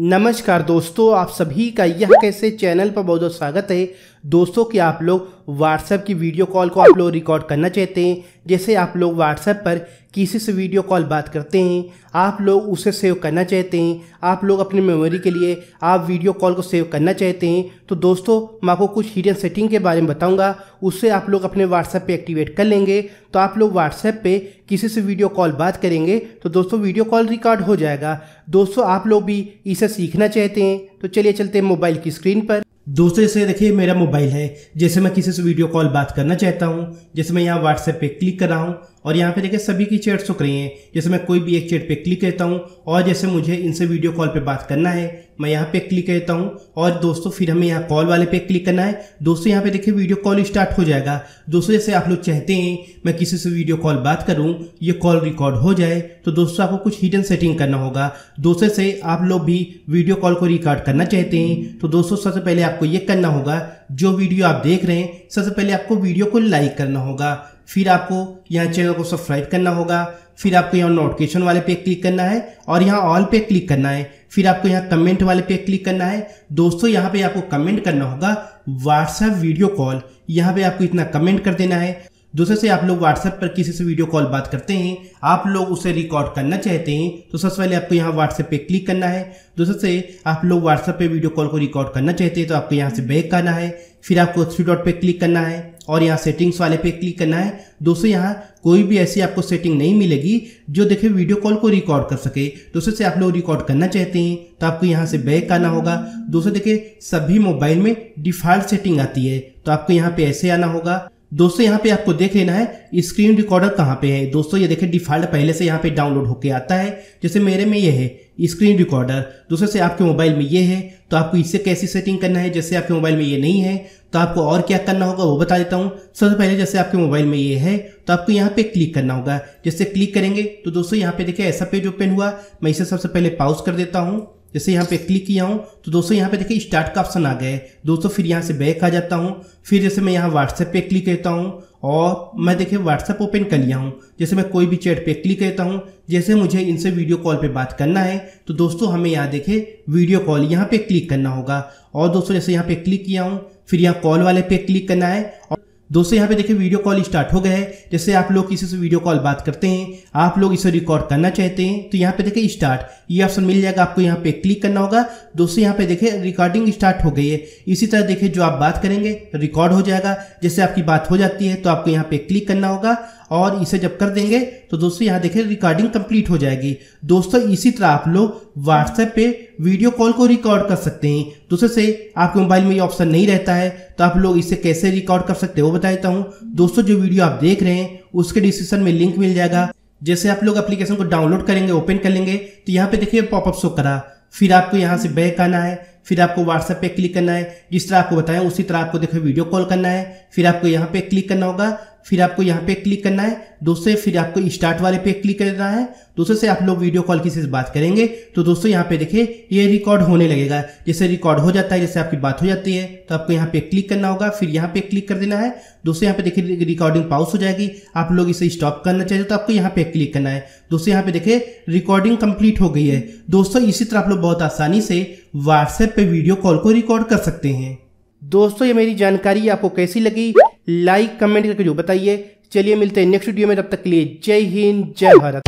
नमस्कार दोस्तों आप सभी का यह कैसे चैनल पर बहुत बहुत स्वागत है। दोस्तों कि आप लोग व्हाट्सएप की वीडियो कॉल को आप लोग रिकॉर्ड करना चाहते हैं, जैसे आप लोग व्हाट्सएप पर किसी से वीडियो कॉल बात करते हैं, आप लोग उसे सेव करना चाहते हैं, आप लोग अपनी मेमोरी के लिए आप वीडियो कॉल को सेव करना चाहते हैं तो दोस्तों मैं आपको कुछ हिडन सेटिंग के बारे में बताऊँगा उससे आप लोग अपने व्हाट्सएप पे एक्टिवेट कर लेंगे तो आप लोग व्हाट्सएप पे किसी से वीडियो कॉल बात करेंगे तो दोस्तों वीडियो कॉल रिकॉर्ड हो जाएगा। दोस्तों आप लोग भी इसे सीखना चाहते हैं तो चलिए चलते हैं मोबाइल की स्क्रीन पर। दोस्तों से देखिए, मेरा मोबाइल है। जैसे मैं किसी से वीडियो कॉल बात करना चाहता हूँ, जैसे मैं यहाँ व्हाट्सएप पे क्लिक कर रहा हूँ और यहाँ पे देखिए सभी की चैट सुख रही हैं। जैसे मैं कोई भी एक चैट पे क्लिक करता हूँ और जैसे मुझे इनसे वीडियो कॉल पे बात करना है, मैं यहाँ पे क्लिक करता हूँ और दोस्तों फिर हमें यहाँ कॉल वाले पे क्लिक करना है। दोस्तों यहाँ पे देखिए वीडियो कॉल स्टार्ट हो जाएगा। दोस्तों जैसे आप लोग चाहते हैं मैं किसी से वीडियो कॉल बात करूँ, ये कॉल रिकॉर्ड हो जाए तो दोस्तों आपको कुछ हिडन सेटिंग करना होगा। दोस्तों से आप लोग भी वीडियो कॉल को रिकॉर्ड करना चाहते हैं तो दोस्तों सबसे पहले आपको ये करना होगा, जो वीडियो आप देख रहे हैं, सबसे पहले आपको वीडियो को लाइक करना होगा। फिर आपको यहाँ चैनल को सब्सक्राइब करना होगा। फिर आपको यहाँ नोटिफिकेशन वाले पे क्लिक करना है और यहाँ ऑल पे क्लिक करना है। फिर आपको यहाँ कमेंट वाले पे क्लिक करना है। दोस्तों, यहाँ पे आपको कमेंट करना होगा। व्हाट्सएप वीडियो कॉल यहाँ पे आपको इतना कमेंट कर देना है। दूसरे से आप लोग व्हाट्सएप पर किसी से वीडियो कॉल बात करते हैं, आप लोग उसे रिकॉर्ड करना चाहते हैं तो सबसे पहले आपको यहाँ व्हाट्सएप पे क्लिक करना है। दूसरे से आप लोग व्हाट्सएप पे वीडियो कॉल को रिकॉर्ड करना चाहते हैं तो आपको यहाँ से बैक करना है। फिर आपको थ्री डॉट पे क्लिक करना है और यहाँ सेटिंग्स वाले पे क्लिक करना है। दोस्तों यहाँ कोई भी ऐसी आपको सेटिंग नहीं मिलेगी जो देखे वीडियो कॉल को रिकॉर्ड कर सके। दूसरे से आप लोग रिकॉर्ड करना चाहते हैं तो आपको यहाँ से बैक आना होगा। दोस्तों देखिए सभी मोबाइल में डिफ़ॉल्ट सेटिंग आती है तो आपको यहाँ पे ऐसे आना होगा। दोस्तों, यहाँ पे आपको देख लेना है स्क्रीन रिकॉर्डर कहाँ पे है? दोस्तों, ये देखिए डिफ़ॉल्ट पहले से यहाँ पे डाउनलोड होके आता है। जैसे मेरे में ये है स्क्रीन रिकॉर्डर दूसरे से आपके मोबाइल में ये है तो आपको इससे कैसी सेटिंग करना है? जैसे आपके मोबाइल में ये नहीं है तो आपको और क्या करना होगा वो बता देता हूँ। सबसे पहले जैसे आपके मोबाइल में ये है तो आपको यहाँ पे क्लिक करना होगा। जैसे क्लिक करेंगे तो दोस्तों, यहाँ पे देखिए ऐसा पेज ओपन हुआ। मैं इसे सबसे पहले पाउज कर देता हूँ। जैसे यहाँ पे क्लिक किया हूँ तो दोस्तों यहाँ पे देखिए स्टार्ट का ऑप्शन आ गया है। दोस्तों फिर यहाँ से बैक आ जाता हूँ। फिर जैसे मैं यहाँ व्हाट्सएप पे क्लिक करता हूँ और मैं देखिए व्हाट्सएप ओपन कर लिया हूँ। जैसे मैं कोई भी चैट पे क्लिक करता हूँ, जैसे मुझे इनसे वीडियो कॉल पे बात करना है तो दोस्तों हमें यहाँ देखे वीडियो कॉल यहाँ पे क्लिक करना होगा। और दोस्तों जैसे यहाँ पे क्लिक किया हूँ, फिर यहाँ कॉल वाले पे क्लिक करना है और दोस्तों, यहाँ पे देखिए वीडियो कॉल स्टार्ट हो गया है। जैसे आप लोग किसी से वीडियो कॉल बात करते हैं, आप लोग इसे रिकॉर्ड करना चाहते हैं तो यहाँ पे देखिए स्टार्ट ये ऑप्शन मिल जाएगा, आपको यहाँ पे क्लिक करना होगा। दोस्तों, यहाँ पे देखिए रिकॉर्डिंग स्टार्ट हो गई है। इसी तरह देखिए जो आप बात करेंगे रिकॉर्ड हो जाएगा। जैसे आपकी बात हो जाती है तो आपको यहाँ पे क्लिक करना होगा और इसे जब कर देंगे तो दोस्तों, यहाँ देखिए रिकॉर्डिंग कंप्लीट हो जाएगी। दोस्तों, इसी तरह आप लोग व्हाट्सएप पे वीडियो कॉल को रिकॉर्ड कर सकते हैं। दूसरे से आपके मोबाइल में ये ऑप्शन नहीं रहता है तो आप लोग इसे कैसे रिकॉर्ड कर सकते हैं वो बता देता हूँ। दोस्तों, जो वीडियो आप देख रहे हैं, उसके डिस्क्रिप्शन में लिंक मिल जाएगा। जैसे आप लोग एप्लीकेशन को डाउनलोड करेंगे ओपन कर लेंगे तो यहाँ पे देखिए पॉपअप शो करा। फिर आपको यहाँ से बैक आना है, फिर आपको व्हाट्सएप पे क्लिक करना है। जिस तरह आपको बताया, उसी तरह आपको देखो वीडियो कॉल करना है। फिर आपको यहाँ पे क्लिक करना होगा। फिर आपको यहाँ पे क्लिक करना है। दोस्तों फिर आपको स्टार्ट वाले पे क्लिक करना है। दोस्तों, से आप लोग वीडियो कॉल किसी से बात करेंगे। तो दोस्तों, यहाँ पे देखिए, ये रिकॉर्ड होने लगेगा। जैसे रिकॉर्ड हो जाता है, जैसे आपकी बात हो जाती है तो आपको यहाँ पे क्लिक करना होगा। फिर यहाँ पे क्लिक कर देना है। दोस्तों, यहाँ पे देखिए रिकॉर्डिंग पाउस हो जाएगी। आप लोग इसे स्टॉप करना चाहिए तो आपको यहाँ पे क्लिक करना है। दोस्तों, यहाँ पे देखिए रिकॉर्डिंग कंप्लीट हो गई है। दोस्तों, इसी तरह आप लोग बहुत आसानी से व्हाट्सएप पे वीडियो कॉल को रिकॉर्ड कर सकते हैं। दोस्तों, ये मेरी जानकारी आपको कैसी लगी? लाइक कमेंट करके जो बताइए। चलिए मिलते हैं नेक्स्ट वीडियो में, तब तक के लिए जय हिंद, जय भारत।